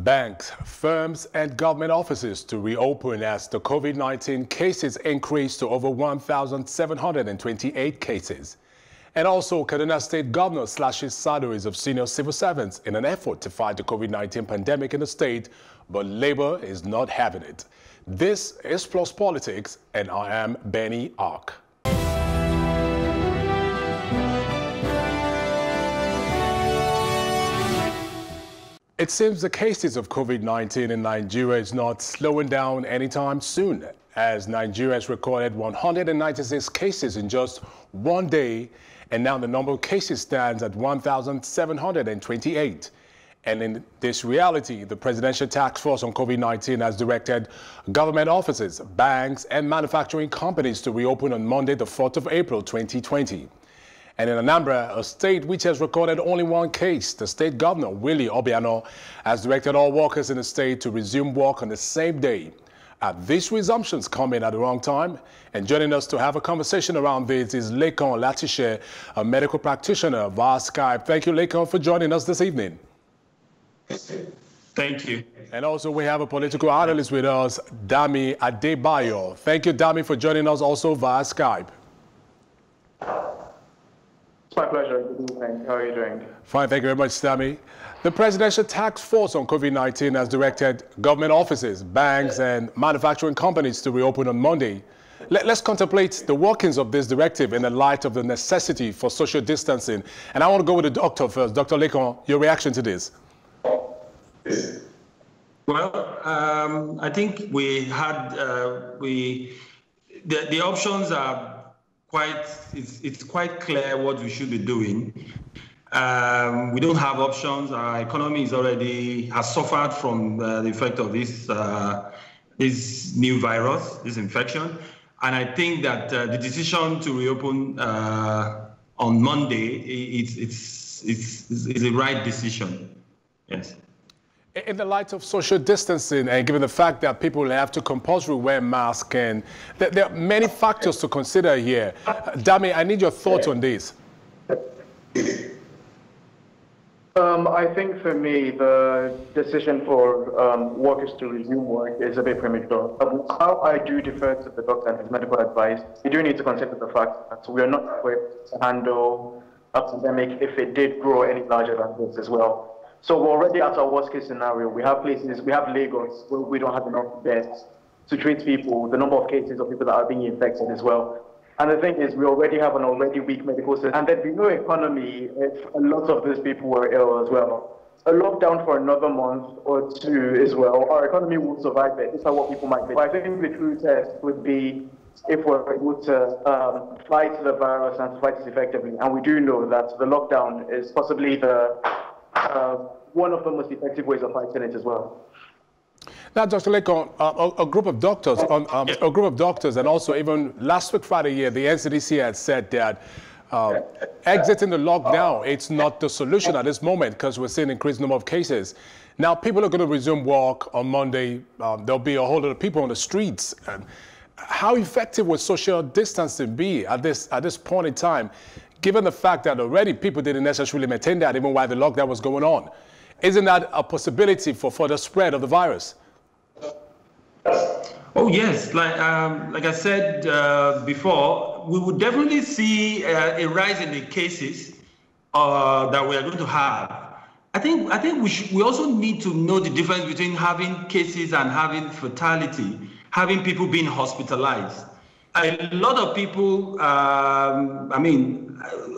Banks, firms, and government offices to reopen as the COVID-19 cases increase to over 1,728 cases. And also, Kaduna State Governor slashes salaries of senior civil servants in an effort to fight the COVID-19 pandemic in the state, but Labour is not having it. This is Plus Politics, and I am Benny Ark. It seems the cases of COVID-19 in Nigeria is not slowing down anytime soon, as Nigeria has recorded 196 cases in just one day, and now the number of cases stands at 1,728. And in this reality, the Presidential Task Force on COVID-19 has directed government offices, banks, and manufacturing companies to reopen on Monday, the 4th of April, 2020. And in Anambra, a state which has recorded only one case, the state governor, Willie Obiano, has directed all workers in the state to resume work on the same day. Uh, these resumptions come in at the wrong time. And joining us to have a conversation around this is Lekan Olatishe, a medical practitioner via Skype. Thank you, Lekan, for joining us this evening. Thank you. And also we have a political analyst with us, Dami Adebayo. Thank you, Dami, for joining us also via Skype. It's my pleasure. Good evening. How are you doing? Fine, thank you very much, Sammy. The Presidential Task Force on COVID-19 has directed government offices, banks, and manufacturing companies to reopen on Monday. Let, us contemplate the workings of this directive in the light of the necessity for social distancing. And I want to go with the doctor first. Dr. Lekan, your reaction to this? Well, um, I think we had, uh, we, the, the options are quite it's, it's quite clear what we should be doing. Um, we don't have options. Our economy is already has suffered from uh, the effect of this uh, this new virus, this infection, and I think that uh, the decision to reopen uh, on Monday it's it's it's, the right decision. Yes. In the light of social distancing and given the fact that people have to compulsory wear masks and th there are many factors to consider here. Dami, I need your thoughts on this. Um, I think for me, the decision for um, workers to resume work is a bit premature. How I do defer to the doctor and his medical advice, we do need to consider the fact that we are not equipped to handle a pandemic if it did grow any larger than this as well. So we're already at our worst case scenario. We have places, we have Lagos where we don't have enough beds to treat people, the number of cases of people that are being infected as well. And the thing is, we already have an already weak medical system, and there'd be no economy if a lot of these people were ill as well. A lockdown for another month or two as well, our economy will survive it. These are what people might think. But I think the true test would be if we're able to um, fight the virus and fight it effectively. And we do know that the lockdown is possibly the uh, one of the most effective ways of fighting it as well. Now, Dr. Lekan, uh, a, a, group of doctors, um, um, a group of doctors, and also even last week Friday here, the NCDC had said that uh, exiting the lockdown, it's not the solution at this moment because we're seeing increased number of cases. Now, people are going to resume work on Monday. Um, there'll be a whole lot of people on the streets. And how effective would social distancing be at this at this point in time? Given the fact that already people didn't necessarily maintain that even while the lockdown was going on. Isn't that a possibility for further spread of the virus? Oh yes, like um, like I said uh, before, we would definitely see uh, a rise in the cases uh, that we are going to have. I think I think we should, we also need to know the difference between having cases and having fatality, having people being hospitalized a lot of people, um, I mean,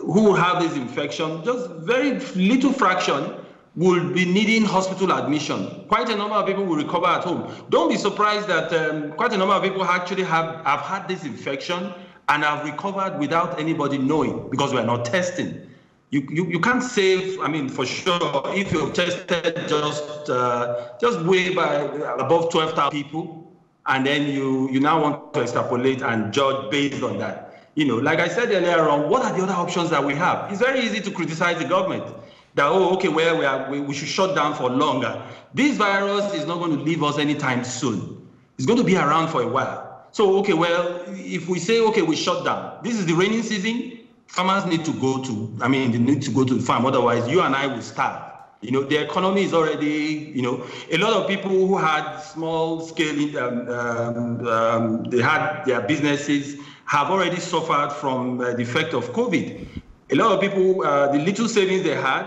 who have this infection, just very little fraction will be needing hospital admission. Quite a number of people will recover at home. Don't be surprised that um, quite a number of people actually have, have had this infection and have recovered without anybody knowing because we're not testing. You, you, you can't save, I mean, for sure, if you've tested just, uh, just way by above 12,000 people, and then you you now want to extrapolate and judge based on that. You know, like I said earlier on, what are the other options that we have? It's very easy to criticize the government that oh okay well we are we, we should shut down for longer. This virus is not going to leave us anytime soon. It's going to be around for a while. So okay well if we say okay we shut down, this is the raining season. Farmers need to go to I mean they need to go to the farm otherwise you and I will starve. You know, the economy is already, you know, a lot of people who had small scale, um, um, um, they had their businesses have already suffered from uh, the effect of COVID. A lot of people, uh, the little savings they had,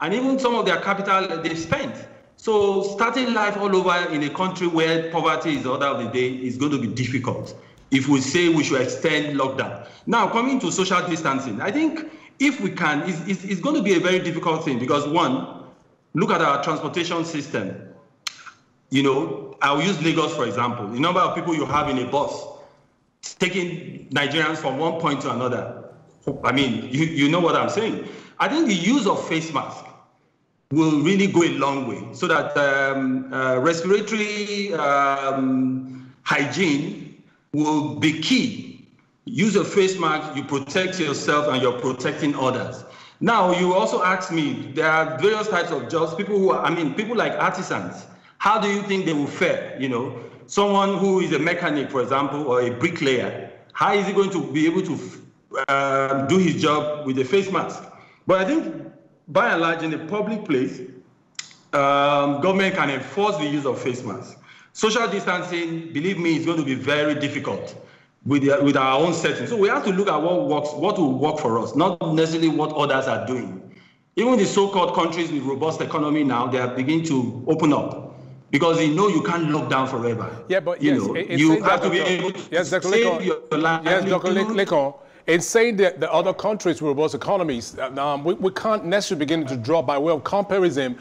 and even some of their capital they spent. So starting life all over in a country where poverty is the order of the day is going to be difficult if we say we should extend lockdown. Now, coming to social distancing, I think if we can, it's, it's, it's going to be a very difficult thing because one, look at our transportation system. You know, I'll use Lagos for example. The number of people you have in a bus taking Nigerians from one point to another. I mean, you, you know what I'm saying. I think the use of face mask will really go a long way so that um, uh, respiratory um, hygiene will be key. Use a face mask, you protect yourself and you're protecting others. Now, you also ask me, there are various types of jobs, people who are, I mean, people like artisans. How do you think they will fare? You know, someone who is a mechanic, for example, or a bricklayer, how is he going to be able to uh, do his job with a face mask? But I think by and large, in a public place, um, government can enforce the use of face masks. Social distancing, believe me, is going to be very difficult with, the, with our own setting. So we have to look at what works, what will work for us, not necessarily what others are doing. Even the so-called countries with robust economy now, they are beginning to open up because you know you can't lock down forever. Yeah, but you yes, know, in, you have to be able to yes, Dr. save Lekan, your life. Yes, Dr. Lekan, in saying that the other countries with robust economies, um, we, we can't necessarily begin to draw by way of comparison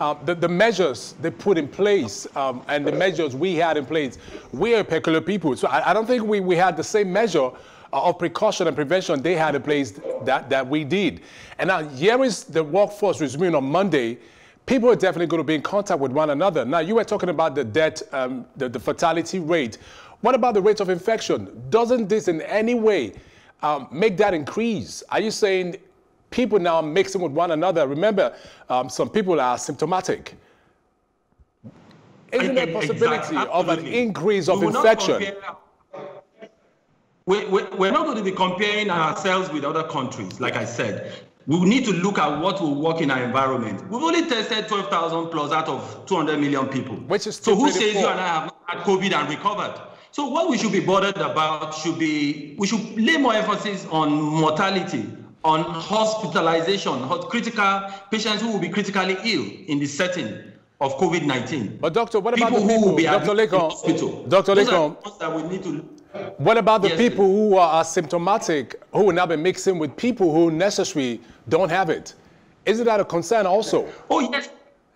uh, the, the, measures they put in place um, and the measures we had in place, we are a peculiar people. So I, I don't think we, we had the same measure uh, of precaution and prevention they had in place that, that we did. And now here is the workforce resuming on Monday. People are definitely going to be in contact with one another. Now, you were talking about the death, um, the, the fatality rate. What about the rate of infection? Doesn't this in any way um, make that increase? Are you saying people now mixing with one another? Remember, um, some people are symptomatic. Isn't there a possibility of an increase of infection? we, we, we're not going to be comparing ourselves with other countries, like I said. We need to look at what will work in our environment. We've only tested 12,000 plus out of 200 million people. Which is so who says you and I have had COVID and recovered? So what we should be bothered about should be, we should lay more emphasis on mortality, on hospitalization, on critical patients who will be critically ill in the setting of COVID-19. But doctor, what about people the people, who will be Dr. Lekan, hospital? Dr. Lekan, that we need to what about the yes, people please. who are asymptomatic, who will now be mixing with people who necessarily don't have it? Isn't that a concern also? Oh, yes.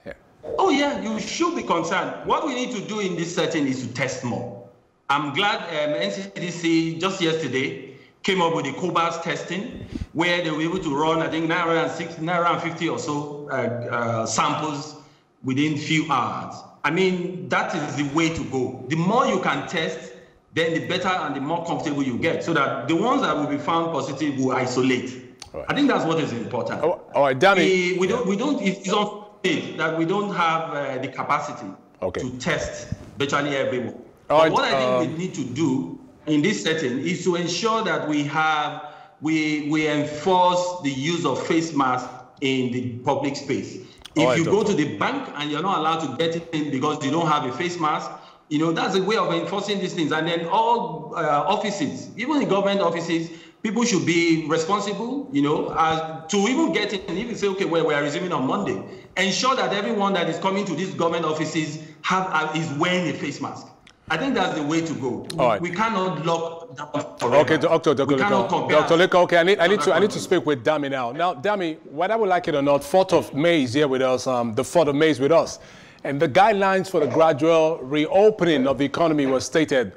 Yeah. Oh, yeah, you should be concerned. What we need to do in this setting is to test more. I'm glad um, NCDC just yesterday came up with the COBAS testing, where they were able to run, I think, 960, 950 or so uh, uh, samples within few hours. I mean, that is the way to go. The more you can test, then the better and the more comfortable you get, so that the ones that will be found positive will isolate. Right. I think that's what is important. Oh, all right, Danny. We, we don't. We don't. It's unfortunate that we don't have uh, the capacity okay. to test virtually everyone. Right, what I think um, we need to do in this setting is to ensure that we have we we enforce the use of face masks in the public space. If right, you go to the bank and you're not allowed to get in because you don't have a face mask, you know that's a way of enforcing these things. And then all uh, offices, even in government offices, people should be responsible. You know, as to even get in. You say, okay, well, we are resuming on Monday, ensure that everyone that is coming to these government offices have uh, is wearing a face mask. I think that's the way to go. We, right. we cannot lock down forever. Okay, Dr. Dr. Dr. Okay, I need, I need to I need to speak with Dami now. Now, Dami, whether we like it or not, 4th of May is here with us, um, the 4th of May is with us. And the guidelines for the gradual reopening of the economy was stated.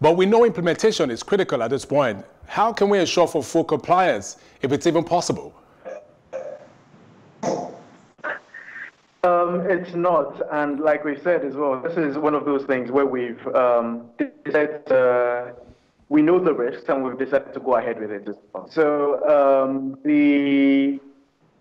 But we know implementation is critical at this point. How can we ensure for full compliance, if it's even possible? Um, it's not, and like we said as well, this is one of those things where we've um, decided uh, we know the risks and we've decided to go ahead with it. So um, the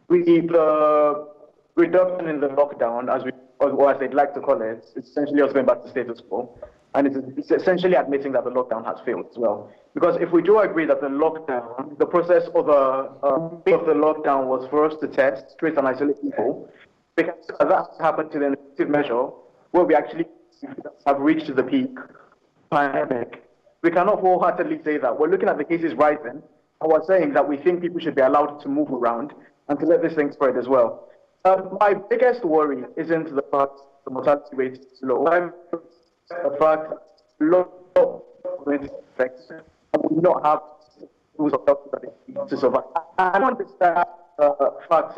the reduction in the lockdown, as we or as they'd like to call it, it's essentially us going back to status quo, and it's, essentially admitting that the lockdown has failed as well. Because if we do agree that the lockdown, the process of the uh, of the lockdown was for us to test, trace, and isolate people because that happened to the effective measure where we actually have reached the peak pandemic. We cannot wholeheartedly say that. We're looking at the cases rising, and we're saying that we think people should be allowed to move around and to let this thing spread as well. Um, my biggest worry isn't the fact the mortality rate is low. The fact low effects and we not have tools of health to survive. I don't understand uh, facts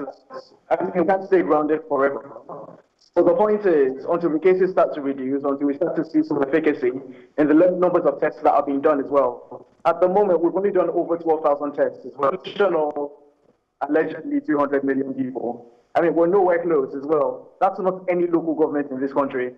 I mean, we can't stay grounded forever. So the point is, until the cases start to reduce, until we start to see some efficacy in the numbers of tests that are being done as well. At the moment, we've only done over 12,000 tests as well. Additional, allegedly 200 million people. I mean, we're nowhere close as well. That's not any local government in this country.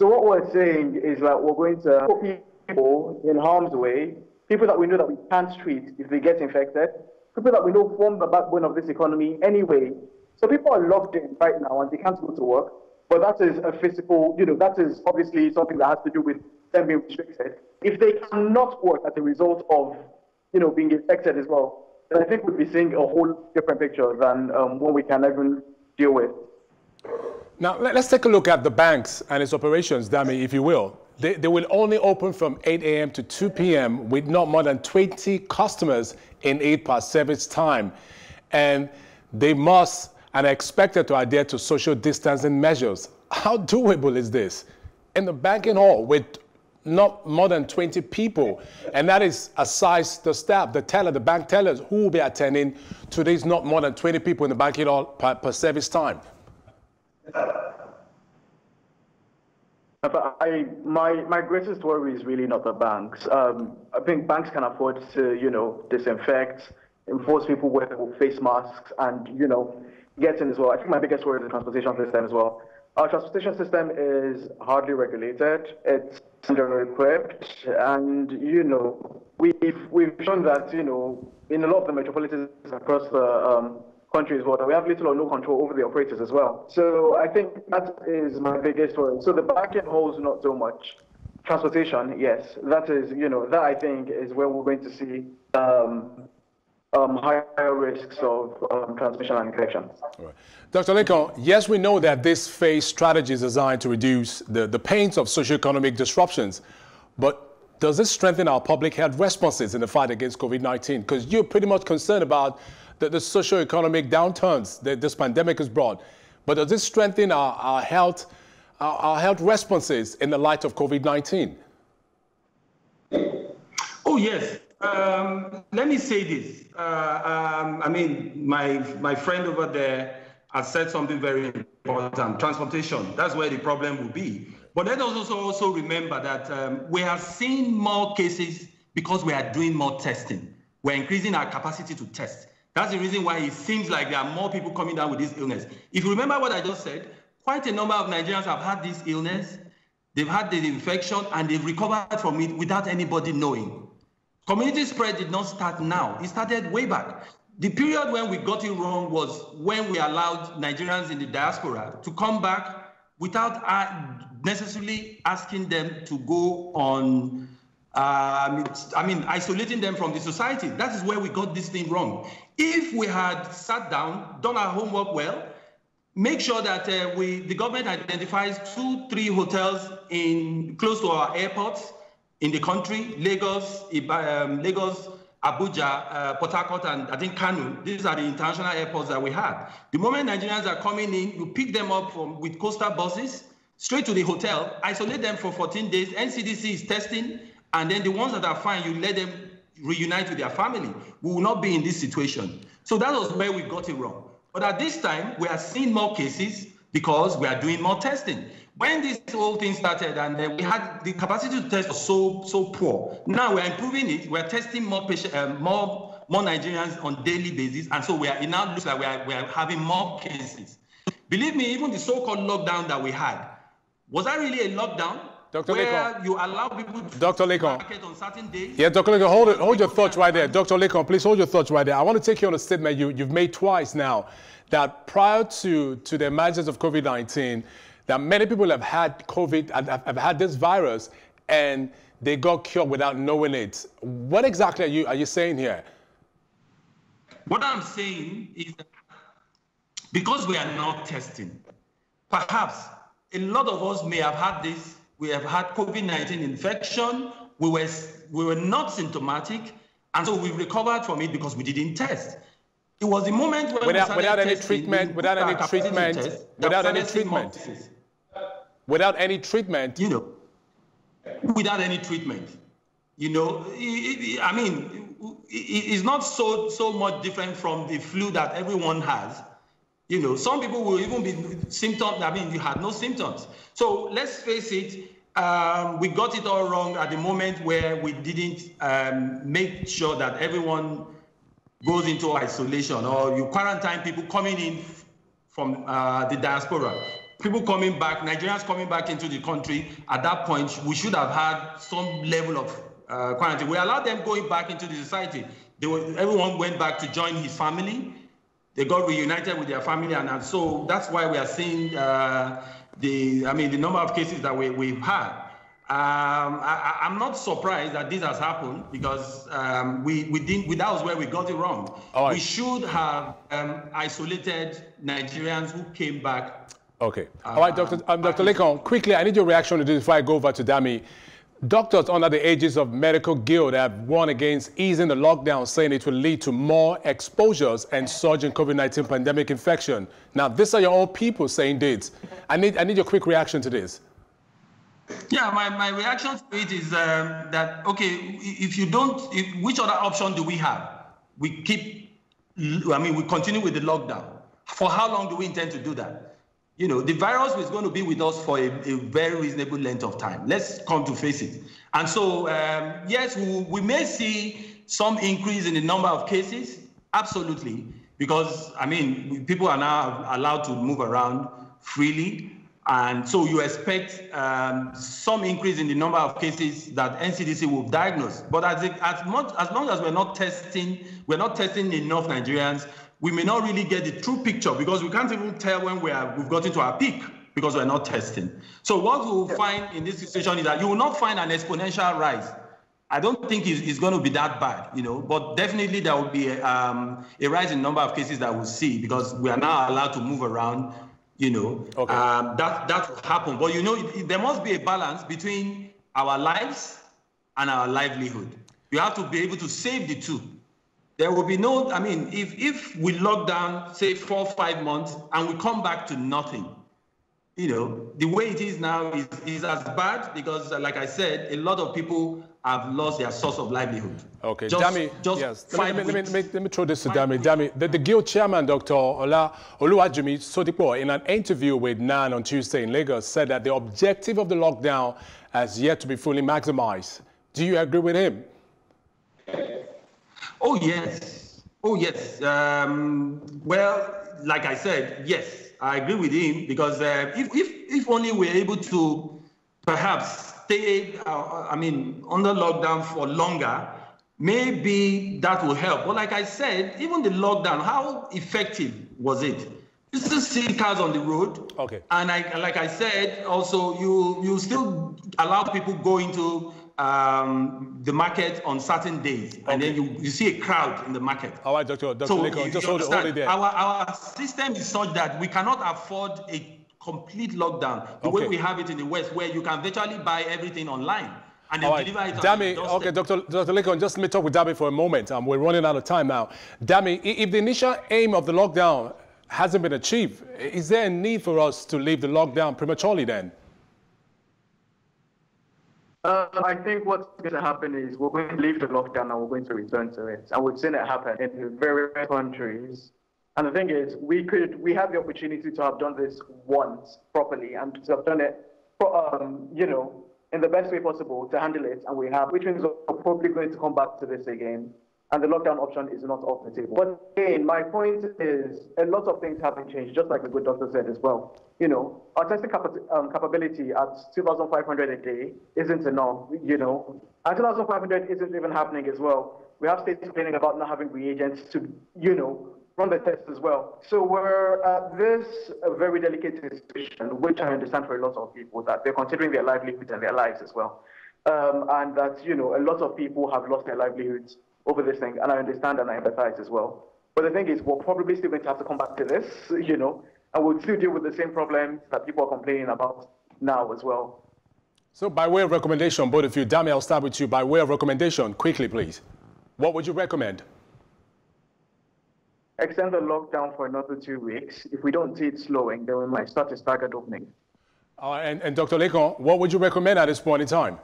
So what we're saying is that we're going to put people in harm's way, people that we know that we can't treat if they get infected, people that we know form the backbone of this economy anyway. So people are locked in right now and they can't go to work. But that is a physical, you know, that is obviously something that has to do with them being restricted. If they cannot work as a result of, you know, being infected as well, then I think we'd be seeing a whole different picture than um, what we can even deal with. Now, let's take a look at the banks and its operations, Dami, if you will. They, they will only open from 8 a.m. to 2 p.m. with not more than 20 customers in 8 past service time. And they must and are expected to adhere to social distancing measures. How doable is this? In the banking hall with not more than 20 people, and that is aside the staff, the teller, the bank tellers who will be attending to these not more than 20 people in the banking hall per, per service time. I, my, my greatest worry is really not the banks. Um, I think banks can afford to, you know, disinfect, enforce people wear face masks, and, you know, get in as well. I think my biggest worry is the transportation system as well. Our transportation system is hardly regulated. It's under-equipped, and you know, we've we've shown that you know in a lot of the metropolises across the um, country as well we have little or no control over the operators as well. So I think that is my biggest worry. So the backend holds not so much. Transportation, yes, that is you know that I think is where we're going to see um, um, higher risks of um, transmission and infection. Dr. Lekan, yes, we know that this phase strategy is designed to reduce the, the pains of socioeconomic disruptions, but does this strengthen our public health responses in the fight against COVID-19? Because you're pretty much concerned about the, the socioeconomic downturns that this pandemic has brought. But does this strengthen our, our health, our, our health responses in the light of COVID-19? Oh, yes. Um, let me say this. Uh, um, I mean, my my friend over there has said something very important. Transportation. That's where the problem will be. But let us also also remember that um, we are seeing more cases because we are doing more testing. We're increasing our capacity to test. That's the reason why it seems like there are more people coming down with this illness. If you remember what I just said, quite a number of Nigerians have had this illness. They've had the infection and they've recovered from it without anybody knowing. Community spread did not start now. It started way back. The period when we got it wrong was when we allowed Nigerians in the diaspora to come back without uh, necessarily asking them to go on, uh, I mean, isolating them from the society. That is where we got this thing wrong. If we had sat down, done our homework well, make sure that uh, we, the government identifies two, three hotels in close to our airports, in the country, Lagos, um, Lagos, Abuja, uh, Port Harcourt, and I think Kano. These are the international airports that we have. The moment Nigerians are coming in, you pick them up from, with coastal buses straight to the hotel, isolate them for 14 days. NCDC is testing, and then the ones that are fine, you let them reunite with their family. We will not be in this situation. So that was where we got it wrong. But at this time, we are seeing more cases because we are doing more testing when this whole thing started and uh, we had the capacity to test was so so poor now we're improving it we're testing more patient um, more more nigerians on daily basis and so we are it now looks like we are, we are having more cases believe me even the so-called lockdown that we had was that really a lockdown Dr. Where Lekan. you allow people to Dr. Lekan. market on certain days? Yeah, Dr. Lekan, hold, it, hold your thoughts right there. Dr. Lekan, please hold your thoughts right there. I want to take you on a statement you, you've made twice now that prior to, to the emergence of COVID-19, that many people have had COVID, have, have had this virus, and they got cured without knowing it. What exactly are you, are you saying here? What I'm saying is that because we are not testing, perhaps a lot of us may have had this. We have had COVID-19 infection. We were, we were not symptomatic. And so we recovered from it because we didn't test. It was the moment when without, without any treatment, without any treatment, without any treatment, without any treatment, you know, without any treatment, you know, I mean, it's not so so much different from the flu that everyone has. You know, some people will even be symptoms. I mean, you had no symptoms. So let's face it. Um, we got it all wrong at the moment where we didn't um, make sure that everyone goes into isolation or you quarantine people coming in from uh, the diaspora. People coming back, Nigerians coming back into the country, at that point, we should have had some level of uh, quarantine. We allowed them going back into the society. Were, everyone went back to join his family. They got reunited with their family, and, and so that's why we are seeing uh, the, I mean, the number of cases that we, we've had. Um, I, am not surprised that this has happened because um, we, we didn't, we, that was where we got it wrong. Right. We should have um, isolated Nigerians who came back. Okay. Uh, All right, Dr. Um, Dr. Lekan, quickly, I need your reaction to this before I go over to Dami. Doctors under the aegis of Medical Guild have warned against easing the lockdown, saying it will lead to more exposures and surge in COVID-19 pandemic infection. Now, these are your own people saying this. I need, I need your quick reaction to this. Yeah, my, my reaction to it is um, that, okay, if you don't, if, which other option do we have? We keep, I mean, we continue with the lockdown. For how long do we intend to do that? You know, the virus is going to be with us for a, a very reasonable length of time. Let's come to face it. And so, um, yes, we, we may see some increase in the number of cases, absolutely, because, I mean, people are now allowed to move around freely. And so you expect um, some increase in the number of cases that NCDC will diagnose. But as, it, as, much, as long as we're not testing, we're not testing enough Nigerians, we may not really get the true picture because we can't even tell when we are, we've gotten to our peak because we're not testing. So what we will find in this situation is that you will not find an exponential rise. I don't think it's, it's going to be that bad, you know, but definitely there will be a, um, a rise in number of cases that we'll see because we are now allowed to move around you know, okay. um, that, that will happen. But you know, it, it, there must be a balance between our lives and our livelihood. You have to be able to save the two. There will be no, I mean, if, if we lock down, say, four, five months, and we come back to nothing, you know, the way it is now is, is as bad because, uh, like I said, a lot of people have lost their source of livelihood. Okay, just, Dami, just yes. Let me, let, me, let, me, let me throw this to Dami. Dami, the, the Guild chairman, Dr. Ola Oluwajimi Sodipo, in an interview with NAN on Tuesday in Lagos, said that the objective of the lockdown has yet to be fully maximized. Do you agree with him? Oh, yes. Oh, yes. Um, well, like I said, yes, I agree with him because uh, if, if, if only we're able to perhaps stay, uh, I mean, under lockdown for longer, maybe that will help. But like I said, even the lockdown, how effective was it? You still see cars on the road. Okay. And I, like I said, also you you still allow people go into um, the market on certain days, okay. and then you, you see a crowd in the market. All right, Doctor. Dr. So just hold, hold it there. Our our system is such that we cannot afford a complete lockdown, the okay. way we have it in the West, where you can virtually buy everything online. And then right. deliver it Dami, okay, Dr. Dr. Lekan, just let me talk with Dami for a moment. Um, we're running out of time now. Dami, if the initial aim of the lockdown hasn't been achieved, is there a need for us to leave the lockdown prematurely then? Uh, I think what's going to happen is we're going to leave the lockdown and we're going to return to it. And we've seen it happen in various countries and the thing is, we could, we have the opportunity to have done this once properly and to have done it, um, you know, in the best way possible to handle it. And we have, which means we're probably going to come back to this again. And the lockdown option is not off the table. But again, my point is a lot of things haven't changed, just like the good doctor said as well. You know, our testing capa um, capability at 2,500 a day isn't enough, you know, and 2,500 isn't even happening as well. We have states complaining about not having reagents to, you know, run the test as well. So we're at this very delicate situation, which I understand for a lot of people, that they're considering their livelihoods and their lives as well. Um, and that, you know, a lot of people have lost their livelihoods over this thing, and I understand and I empathize as well. But the thing is, we're probably still going to have to come back to this, you know, and we'll still deal with the same problems that people are complaining about now as well. So by way of recommendation, both of you, Dami, I'll start with you. By way of recommendation, quickly, please. What would you recommend? Extend the lockdown for another two weeks. If we don't see it slowing, then we might start a staggered opening. Uh, and, and Dr. Lekan, what would you recommend at this point in time?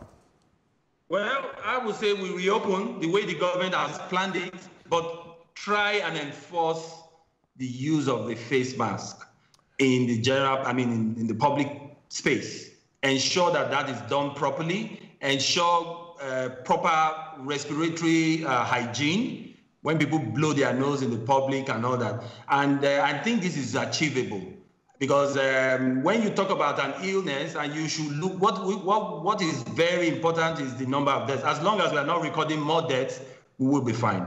Well, I would say we reopen the way the government has planned it, but try and enforce the use of the face mask in the general, I mean, in, in the public space. Ensure that that is done properly. Ensure uh, proper respiratory uh, hygiene when people blow their nose in the public and all that. And uh, I think this is achievable because um, when you talk about an illness and you should look what what what is very important is the number of deaths as long as we are not recording more deaths we will be fine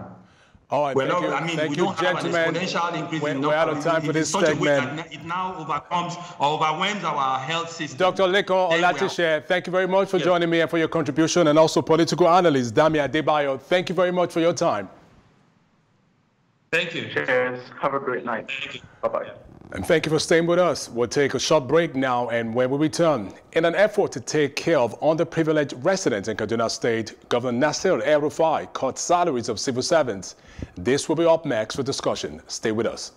all right, we're thank not, you, I mean, thank we you, don't gentlemen. have an exponential increase we're, in we're out of time it, for this such a segment. it now overcomes or overwhelms our health system. Dr. Lekan Then we are- Olatishe, thank you very much for Yes. joining me and for your contribution, and also political analyst Dami Adebayo. Thank you very much for your time. Thank you. Cheers. Have a great night. Thank you. Bye bye. And thank you for staying with us. We'll take a short break now, and when we return, in an effort to take care of underprivileged residents in Kaduna State, Governor Nasir El Rufai cut salaries of civil servants. This will be up next for discussion. Stay with us.